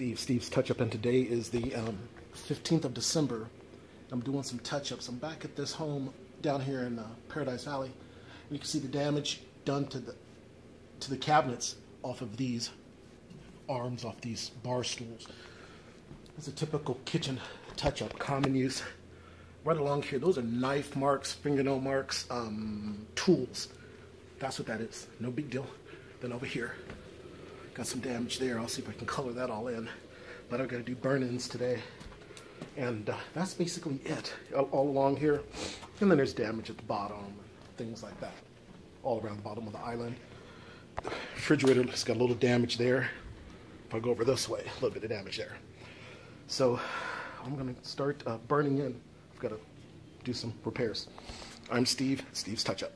Steve. Steve's touch up, and today is the um, 15th of December. I'm doing some touch ups. I'm back at this home down here in uh, Paradise Valley, and you can see the damage done to the to the cabinets off of these arms, off these bar stools. It's a typical kitchen touch up, common use. Right along here, those are knife marks, fingernail marks, um, tools. That's what that is. No big deal. Then over here, got some damage there. I'll see if I can color that all in. But I've got to do burn-ins today. And uh, that's basically it all, along here. And then there's damage at the bottom, and things like that, all around the bottom of the island. Refrigerator has got a little damage there. If I go over this way, a little bit of damage there. So I'm going to start uh, burning in. I've got to do some repairs. I'm Steve, Steve's Touch Up.